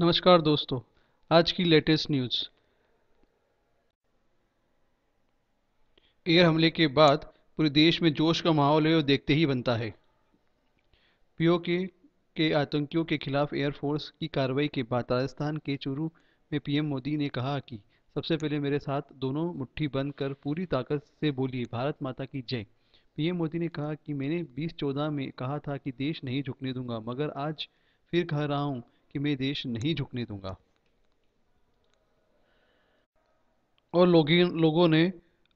नमस्कार दोस्तों, आज की लेटेस्ट न्यूज़। एयर हमले के बाद पूरे देश में जोश का माहौल है और देखते ही बनता है। पीओके के आतंकियों के खिलाफ एयरफोर्स की कार्रवाई के बाद राजस्थान के चूरू में पीएम मोदी ने कहा कि सबसे पहले मेरे साथ दोनों मुट्ठी बंद कर पूरी ताकत से बोलिए, भारत माता की जय। पीएम मोदी ने कहा कि मैंने 2014 में कहा था कि देश नहीं झुकने दूँगा, मगर आज फिर कह रहा हूँ कि मैं देश नहीं झुकने दूँगा। और लोगों ने,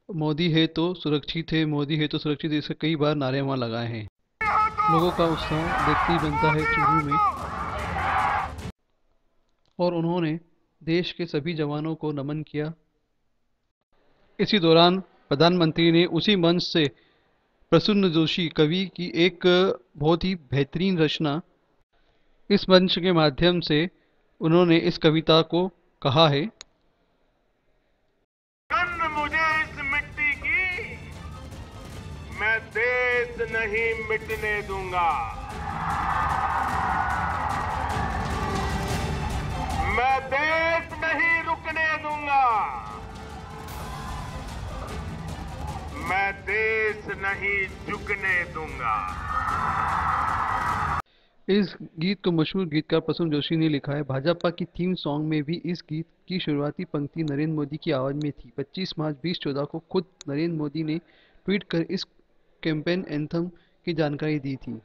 मोदी है तो सुरक्षित है, मोदी है तो सुरक्षित इसके कई बार नारे वहाँ लगाए हैं। लोगों का उत्साह ही बनता है चूरू में। और उन्होंने देश के सभी जवानों को नमन किया। इसी दौरान प्रधानमंत्री ने उसी मंच से प्रसन्न जोशी कवि की एक बहुत ही बेहतरीन रचना इस मंच के माध्यम से उन्होंने इस कविता को कहा है। मुझे इस मिट्टी की, मैं देश नहीं मिटने दूँगा। मैं देश नहीं रुकने दूँगा। मैं देश नहीं झुकने दूँगा। इस गीत को मशहूर गीतकार प्रसून जोशी ने लिखा है। भाजपा की थीम सॉन्ग में भी इस गीत की शुरुआती पंक्ति नरेंद्र मोदी की आवाज़ में थी। 25 मार्च बीस को खुद नरेंद्र मोदी ने ट्वीट कर इस कैंपेन एंथम की जानकारी दी थी।